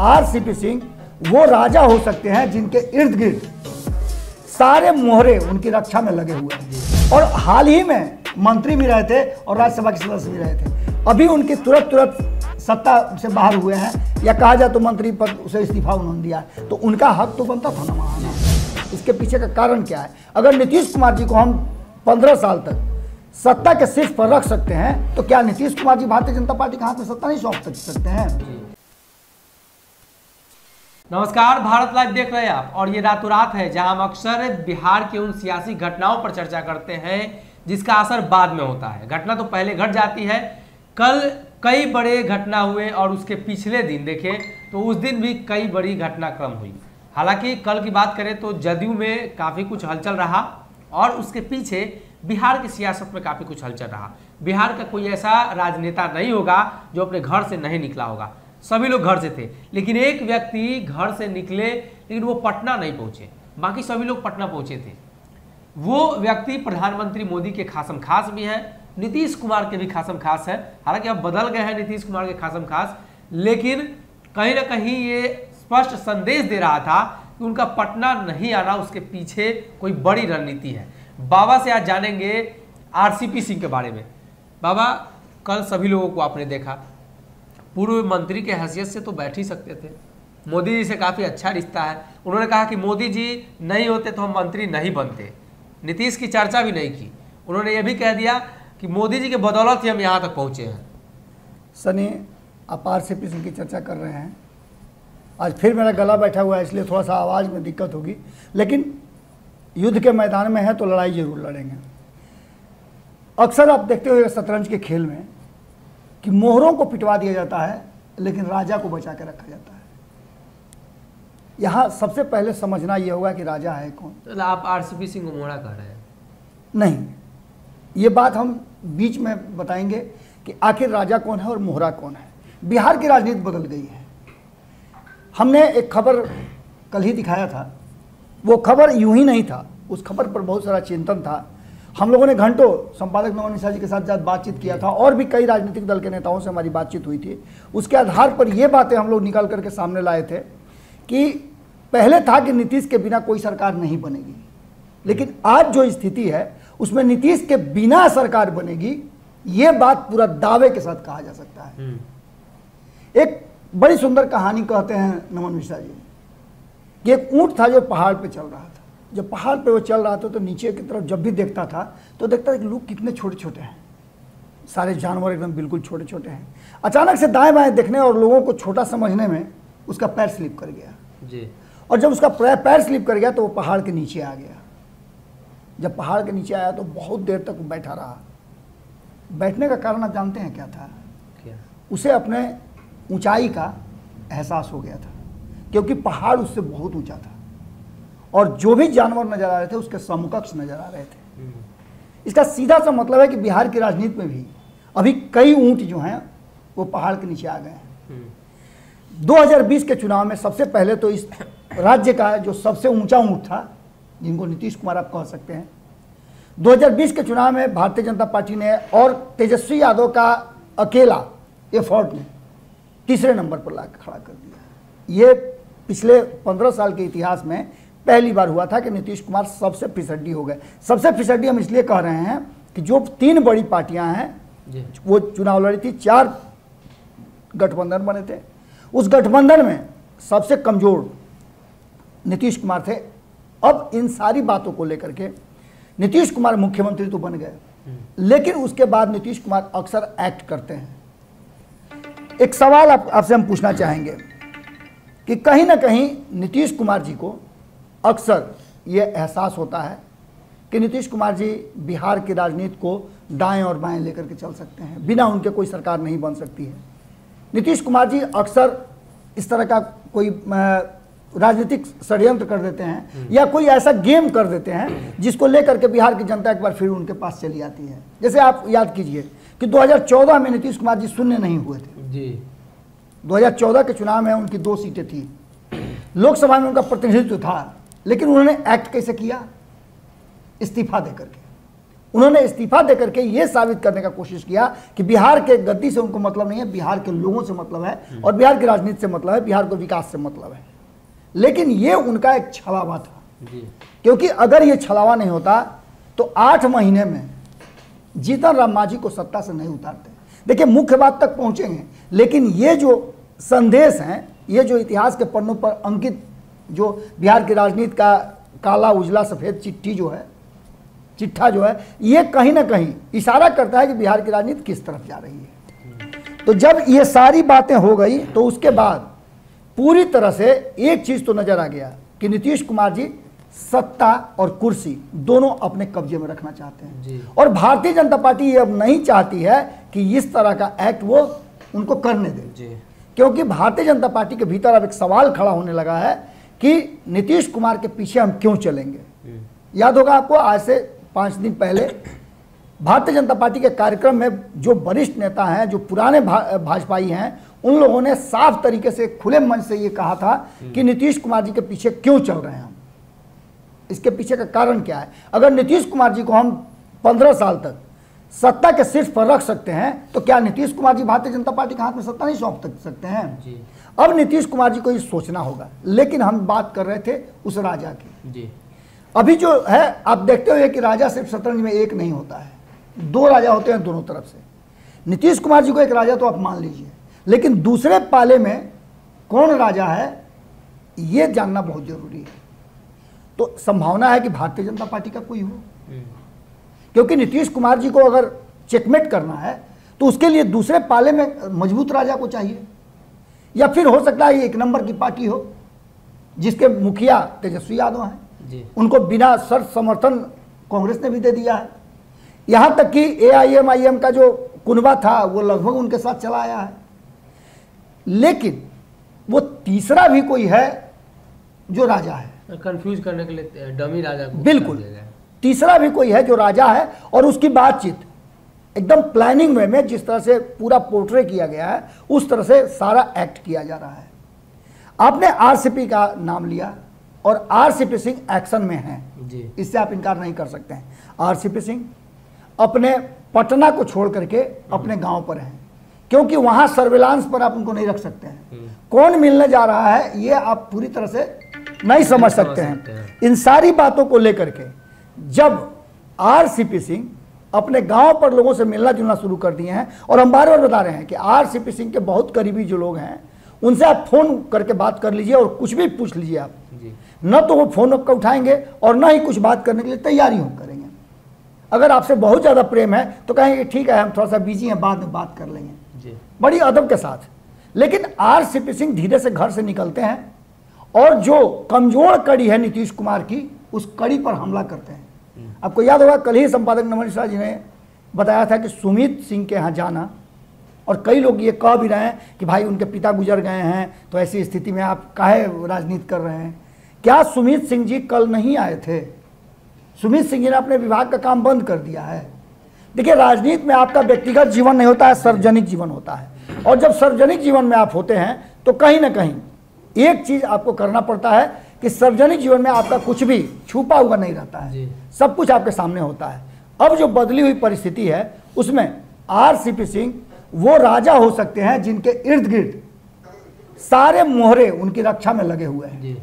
RCP Singh वो राजा हो सकते हैं जिनके इर्द गिर्द सारे मोहरे उनकी रक्षा में लगे हुए हैं। और हाल ही में मंत्री भी रहे थे और राज्यसभा के सदस्य भी रहे थे। अभी उनकी तुरंत तुरंत सत्ता से बाहर हुए हैं या कहा जाए तो मंत्री पद उसे इस्तीफा उन्होंने दिया तो उनका हक तो बनता था ना इसके पीछे का कारण क्या है? अगर नीतीश कुमार जी को हम पंद्रह साल तक सत्ता के शीर्ष पर रख सकते हैं तो क्या नीतीश कुमार जी भारतीय जनता पार्टी के हाथ में सत्ता नहीं सौंप सकते हैं? नमस्कार, भारत लाइव देख रहे हैं आप। और ये रातों रात है, जहाँ हम अक्सर बिहार के उन सियासी घटनाओं पर चर्चा करते हैं, जिसका असर बाद में होता है। घटना तो पहले घट जाती है, कल कई बड़े घटना हुए और उसके पिछले दिन, देखें तो उस दिन भी कई बड़ी घटनाक्रम हुई। हालाँकि कल की बात करें तो जदयू में काफ़ी कुछ हलचल रहा और उसके पीछे बिहार की सियासत में काफ़ी कुछ हलचल रहा। बिहार का कोई ऐसा राजनेता नहीं होगा जो अपने घर से नहीं निकला होगा। सभी लोग घर से थे, लेकिन एक व्यक्ति घर से निकले, लेकिन वो पटना नहीं पहुँचे। बाकी सभी लोग पटना पहुँचे थे। वो व्यक्ति प्रधानमंत्री मोदी के खासम खास भी हैं, नीतीश कुमार के भी खासम खास है। हालाँकि अब बदल गए हैं नीतीश कुमार के खासम खास, लेकिन कहीं ना कहीं ये स्पष्ट संदेश दे रहा था कि उनका पटना नहीं आना उसके पीछे कोई बड़ी रणनीति है। बाबा से आज जानेंगे आरसीपी सिंह के बारे में। बाबा, कल सभी लोगों को आपने देखा। पूर्व मंत्री के हैसियत से तो बैठ ही सकते थे। मोदी जी से काफ़ी अच्छा रिश्ता है। उन्होंने कहा कि मोदी जी नहीं होते तो हम मंत्री नहीं बनते। नीतीश की चर्चा भी नहीं की। उन्होंने ये भी कह दिया कि मोदी जी के बदौलत ही हम यहाँ तक पहुँचे हैं। सनी अपार से पी की चर्चा कर रहे हैं। आज फिर मेरा गला बैठा हुआ है, इसलिए थोड़ा सा आवाज़ में दिक्कत होगी। लेकिन युद्ध के मैदान में है तो लड़ाई ज़रूर लड़ेंगे। अक्सर आप देखते हो शतरंज के खेल में कि मोहरों को पिटवा दिया जाता है लेकिन राजा को बचा के रखा जाता है। यहाँ सबसे पहले समझना यह होगा कि राजा है कौन। तो आप आरसीपी सिंह को मोड़ा कह रहे हैं। नहीं ये बात हम बीच में बताएँगे कि आखिर राजा कौन है और मोहरा कौन है। बिहार की राजनीति बदल गई है। हमने एक खबर कल ही दिखाया था। वो खबर यूँ ही नहीं था उस खबर पर बहुत सारा चिंतन था। हम लोगों ने घंटों संपादक नमन मिश्रा जी के साथ साथ बातचीत किया था और भी कई राजनीतिक दल के नेताओं से हमारी बातचीत हुई थी। उसके आधार पर ये बातें हम लोग निकाल करके सामने लाए थे कि पहले था कि नीतीश के बिना कोई सरकार नहीं बनेगी। लेकिन आज जो स्थिति है उसमें नीतीश के बिना सरकार बनेगी ये बात पूरा दावे के साथ कहा जा सकता है। एक बड़ी सुंदर कहानी कहते हैं नमन मिश्रा जी। कि एक ऊँट था जो पहाड़ पे चल रहा था। जब पहाड़ पे वो चल रहा था तो नीचे की तरफ़ जब भी देखता था तो देखता था कि लोग कितने छोटे छोटे हैं। सारे जानवर एकदम बिल्कुल छोटे छोटे हैं। अचानक से दाएँ बाएँ देखने और लोगों को छोटा समझने में उसका पैर स्लिप कर गया। जी। और जब उसका पैर स्लिप कर गया तो वो पहाड़ के नीचे आ गया। जब पहाड़ के नीचे आया तो बहुत देर तक बैठा रहा। बैठने का कारण आप जानते हैं क्या था? क्या? उसे अपने ऊंचाई का एहसास हो गया था क्योंकि पहाड़ उससे बहुत ऊँचा था। और जो भी जानवर नज़र आ रहे थे, उसके समकक्ष नज़र आ रहे थे। इसका सीधा सा मतलब है कि बिहार की राजनीति में भी, अभी कई ऊँट जो हैं, वो पहाड़ के नीचे आ गए हैं। 2020 के चुनाव में सबसे पहले तो इस राज्य का जो सबसे ऊँचा ऊँट था, जिनको नीतीश कुमार आप कह सकते हैं 2020 के चुनाव में भारतीय जनता पार्टी ने और तेजस्वी यादव का अकेला एफर्ट ने तीसरे नंबर पर ला खड़ा कर दिया। ये पिछले 15 साल के इतिहास में पहली बार हुआ था कि नीतीश कुमार सबसे फिसड्डी हो गए। सबसे फिसड्डी हम इसलिए कह रहे हैं कि जो तीन बड़ी पार्टियाँ हैं वो चुनाव लड़ी थी चार गठबंधन बने थे। उस गठबंधन में सबसे कमज़ोर नीतीश कुमार थे। अब इन सारी बातों को लेकर के नीतीश कुमार मुख्यमंत्री तो बन गए। लेकिन उसके बाद नीतीश कुमार अक्सर एक्ट करते हैं। एक सवाल आप आपसे हम पूछना चाहेंगे कि कहीं ना कहीं नीतीश कुमार जी को अक्सर ये एहसास होता है कि नीतीश कुमार जी बिहार की राजनीति को दाएँ और बाएँ लेकर के चल सकते हैं। बिना उनके कोई सरकार नहीं बन सकती है। नीतीश कुमार जी अक्सर इस तरह का कोई राजनीतिक षड्यंत्र कर देते हैं या कोई ऐसा गेम कर देते हैं जिसको लेकर के बिहार की जनता एक बार फिर उनके पास चली आती है। जैसे आप याद कीजिए कि 2014 में नीतीश कुमार जी शून्य नहीं हुए थे। जी। 2014 के चुनाव में उनकी दो सीटें थी। लोकसभा में उनका प्रतिनिधित्व था। लेकिन उन्होंने एक्ट कैसे किया? इस्तीफा देकर के। उन्होंने इस्तीफा देकर के ये साबित करने का कोशिश किया कि बिहार के गद्दी से उनको मतलब नहीं है बिहार के लोगों से मतलब है और बिहार की राजनीति से मतलब है बिहार को विकास से मतलब है। लेकिन ये उनका एक छलावा था। क्योंकि अगर ये छलावा नहीं होता तो आठ महीने में जीतन राम मांझी को सत्ता से नहीं उतारते। देखिए मुख्य बात तक पहुँचेंगे लेकिन ये जो संदेश हैं ये जो इतिहास के पन्नों पर अंकित जो बिहार की राजनीति का काला उजला सफ़ेद चिट्ठी जो है चिट्ठा जो है ये कहीं ना कहीं इशारा करता है कि बिहार की राजनीति किस तरफ़ जा रही है। तो जब ये सारी बातें हो गई तो उसके बाद पूरी तरह से एक चीज़ तो नज़र आ गया कि नीतीश कुमार जी सत्ता और कुर्सी दोनों अपने कब्जे में रखना चाहते हैं। और भारतीय जनता पार्टी ये अब नहीं चाहती है कि इस तरह का एक्ट वो उनको करने दे। जी। क्योंकि भारतीय जनता पार्टी के भीतर अब एक सवाल खड़ा होने लगा है कि नीतीश कुमार के पीछे हम क्यों चलेंगे? याद होगा आपको आज से पाँच दिन पहले भारतीय जनता पार्टी के कार्यक्रम में जो वरिष्ठ नेता हैं जो पुराने भा, भाजपाई हैं उन लोगों ने साफ़ तरीके से खुले मन से ये कहा था कि नीतीश कुमार जी के पीछे क्यों चल रहे हैं हम? इसके पीछे का कारण क्या है? अगर नीतीश कुमार जी को हम पंद्रह साल तक सत्ता के शीर्ष पर रख सकते हैं तो क्या नीतीश कुमार जी भारतीय जनता पार्टी के हाथ में सत्ता नहीं सौंप सकते हैं? अब नीतीश कुमार जी को ये सोचना होगा लेकिन हम बात कर रहे थे उस राजा की। जी। अभी जो है आप देखते हुए कि राजा सिर्फ़ शतरंज में एक नहीं होता है। दो राजा होते हैं दोनों तरफ़ से। नीतीश कुमार जी को एक राजा तो आप मान लीजिए लेकिन दूसरे पाले में कौन राजा है ये जानना बहुत ज़रूरी है। तो संभावना है कि भारतीय जनता पार्टी का कोई हो। हम्म, क्योंकि नीतीश कुमार जी को अगर चेकमेट करना है तो उसके लिए दूसरे पाले में मज़बूत राजा को चाहिए। या फिर हो सकता है ये एक नंबर की पार्टी हो जिसके मुखिया तेजस्वी यादव हैं। उनको बिना शर्त समर्थन कांग्रेस ने भी दे दिया है। यहाँ तक कि ए आई एम आई एम का जो कुनबा था वो लगभग उनके साथ चला आया है। लेकिन वो तीसरा भी कोई है जो राजा है। कंफ्यूज करने के लिए डमी राजा को बिल्कुल। तीसरा भी कोई है जो राजा है और उसकी बातचीत एकदम प्लानिंग वे में जिस तरह से पूरा पोर्ट्रे किया गया है उस तरह से सारा एक्ट किया जा रहा है। आपने आरसीपी का नाम लिया और आरसीपी सिंह एक्शन में हैं। जी। इससे आप इनकार नहीं कर सकते हैं। आरसीपी सिंह अपने पटना को छोड़ करके अपने गाँव पर हैं। क्योंकि वहाँ सर्विलांस पर आप उनको नहीं रख सकते हैं। कौन मिलने जा रहा है ये आप पूरी तरह से नहीं समझ सकते हैं। हैं। इन सारी बातों को लेकर के जब आरसीपी सिंह अपने गाँव पर लोगों से मिलना जुलना शुरू कर दिए हैं। और हम बार बार बता रहे हैं कि आरसीपी सिंह के बहुत करीबी जो लोग हैं उनसे आप फ़ोन करके बात कर लीजिए और कुछ भी पूछ लीजिए आप। न तो वो फ़ोन आपका उठाएँगे और न ही कुछ बात करने के लिए तैयारी हो करेंगे। अगर आपसे बहुत ज़्यादा प्रेम है तो कहेंगे ठीक है हम थोड़ा सा बिज़ी हैं बाद में बात कर लेंगे। जी। बड़ी अदब के साथ। लेकिन आर सीपी सिंह धीरे से घर से निकलते हैं और जो कमज़ोर कड़ी है नीतीश कुमार की उस कड़ी पर हमला करते हैं। आपको याद होगा, कल ही संपादक नमन मिश्रा जी ने बताया था कि सुमित सिंह के यहाँ जाना, और कई लोग ये कह भी रहे हैं कि भाई उनके पिता गुजर गए हैं तो ऐसी स्थिति में आप काहे राजनीति कर रहे हैं? क्या सुमित सिंह जी कल नहीं आए थे? सुमित सिंह जी ने अपने विभाग का काम बंद कर दिया है। देखिए, राजनीति में आपका व्यक्तिगत जीवन नहीं होता है, सार्वजनिक जीवन होता है। और जब सार्वजनिक जीवन में आप होते हैं तो कहीं ना कहीं एक चीज़ आपको करना पड़ता है कि सार्वजनिक जीवन में आपका कुछ भी छुपा हुआ नहीं रहता है। सब कुछ आपके सामने होता है। अब जो बदली हुई परिस्थिति है उसमें आर सी पी सिंह वो राजा हो सकते हैं जिनके इर्द गिर्द सारे मोहरे उनकी रक्षा में लगे हुए हैं।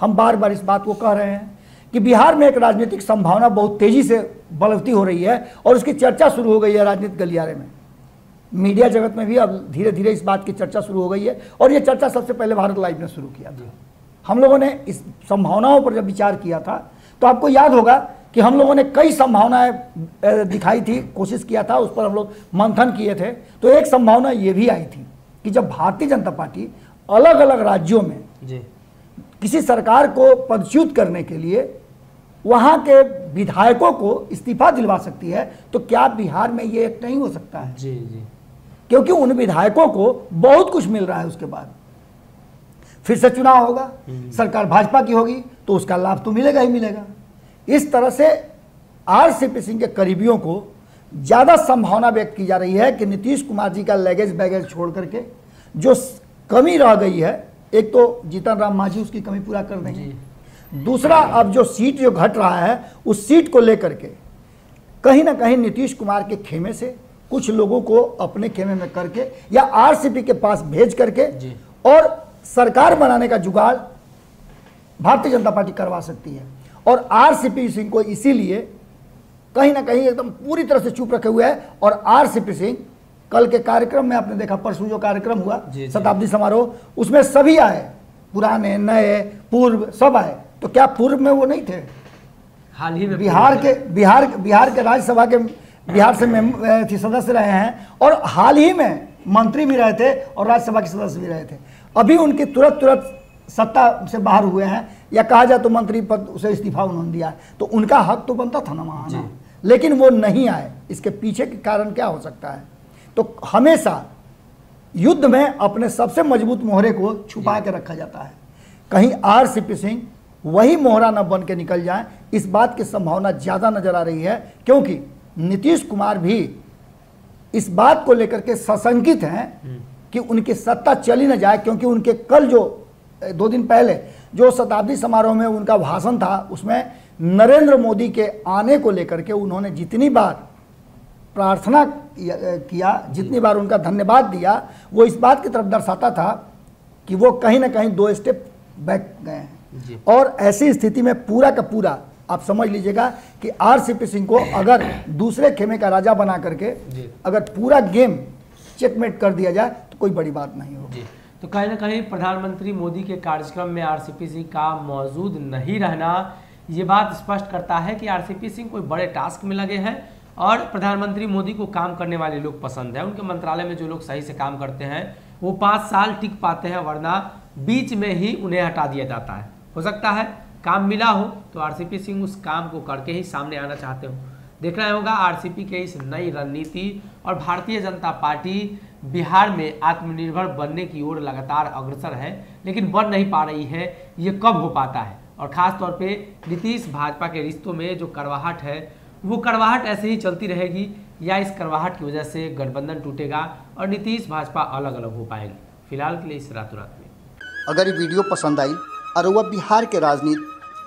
हम बार बार इस बात को कह रहे हैं कि बिहार में एक राजनीतिक संभावना बहुत तेज़ी से बलवती हो रही है और उसकी चर्चा शुरू हो गई है राजनीतिक गलियारे में। मीडिया जगत में भी अब धीरे धीरे इस बात की चर्चा शुरू हो गई है और ये चर्चा सबसे पहले भारत लाइव ने शुरू किया था। हम लोगों ने इस संभावनाओं पर जब विचार किया था तो आपको याद होगा कि हम लोगों ने कई संभावनाएँ दिखाई थी कोशिश किया था उस पर हम लोग मंथन किए थे। तो एक संभावना ये भी आई थी कि जब भारतीय जनता पार्टी अलग अलग राज्यों में जी। किसी सरकार को पदच्युत करने के लिए वहाँ के विधायकों को इस्तीफा दिलवा सकती है तो क्या बिहार में ये नहीं हो सकता है? जी जी। क्योंकि उन विधायकों को बहुत कुछ मिल रहा है उसके बाद। फिर से चुनाव होगा। सरकार भाजपा की होगी तो उसका लाभ तो मिलेगा ही मिलेगा। इस तरह से आर सी पी सिंह के करीबियों को ज़्यादा संभावना व्यक्त की जा रही है कि नीतीश कुमार जी का लगेज बैगेज छोड़ करके जो कमी रह गई है एक तो जीतन राम मांझी उसकी कमी पूरा कर देंगे। दूसरा अब जो सीट जो घट रहा है उस सीट को लेकर के कहीं ना कहीं नीतीश कुमार के खेमे से कुछ लोगों को अपने खेमे में करके या आरसीपी के पास भेज करके और सरकार बनाने का जुगाड़ भारतीय जनता पार्टी करवा सकती है। और आरसीपी सिंह को इसीलिए कहीं ना कहीं एकदम पूरी तरह से चुप रखे हुए हैं। और आरसीपी सिंह कल के कार्यक्रम में आपने देखा परसों जो कार्यक्रम हुआ। शताब्दी समारोह उसमें सभी आए। पुराने नए पूर्व सब आए। तो क्या पूर्व में वो नहीं थे? हाल ही में बिहार के बिहार बिहार के राज्यसभा के बिहार से सदस्य रहे हैं। और हाल ही में मंत्री भी रहे थे और राज्यसभा के सदस्य भी रहे थे। अभी उनकी तुरंत तुरंत सत्ता से बाहर हुए हैं या कहा जाए तो मंत्री पद उसे इस्तीफा उन्होंने दिया तो उनका हक तो बनता था ना वहाँ आना लेकिन वो नहीं आए। इसके पीछे के कारण क्या हो सकता है? तो हमेशा युद्ध में अपने सबसे मज़बूत मोहरे को छुपा के रखा जाता है। कहीं आर सी सिंह वही मोहरा न बन के निकल जाए इस बात की संभावना ज़्यादा नज़र आ रही है क्योंकि नीतीश कुमार भी इस बात को लेकर के सशंकित हैं कि उनकी सत्ता चली न जाए क्योंकि उनके कल जो दो दिन पहले जो शताब्दी समारोह में उनका भाषण था उसमें नरेंद्र मोदी के आने को लेकर के उन्होंने जितनी बार प्रार्थना किया जितनी बार उनका धन्यवाद दिया वो इस बात की तरफ़ दर्शाता था कि वो कहीं ना कहीं दो स्टेप बैक गए हैं। और ऐसी स्थिति में पूरा का पूरा आप समझ लीजिएगा कि आरसीपी सिंह को अगर दूसरे खेमे का राजा बना करके अगर पूरा गेम चेकमेट कर दिया जाए तो कोई बड़ी बात नहीं होगी। तो कहीं ना कहीं प्रधानमंत्री मोदी के कार्यक्रम में सिंह का मौजूद नहीं रहना, ये बात स्पष्ट करता है कि आरसीपी सिंह कोई बड़े टास्क में लगे हैं और प्रधानमंत्री मोदी को काम करने वाले लोग पसंद है। उनके मंत्रालय में जो लोग सही से काम करते हैं, वो पाँच साल टिक पाते हैं, वरना बीच में ही उन्हें हटा दिया जाता है। हो सकता है काम मिला हो तो आरसीपी सिंह उस काम को करके ही सामने आना चाहते हो। देखना होगा आरसीपी के इस नई रणनीति और भारतीय जनता पार्टी बिहार में आत्मनिर्भर बनने की ओर लगातार अग्रसर है, लेकिन बन नहीं पा रही है, ये कब हो पाता है? और खास तौर पे नीतीश भाजपा के रिश्तों में जो करवाहट है, वो करवाहट ऐसे ही चलती रहेगी, या इस करवाहट की वजह से गठबंधन टूटेगा और नीतीश भाजपा अलग अलग हो पाएगी? फ़िलहाल के लिए इस रातों रात में। अगर ये वीडियो पसंद आई और वह बिहार के राजनीति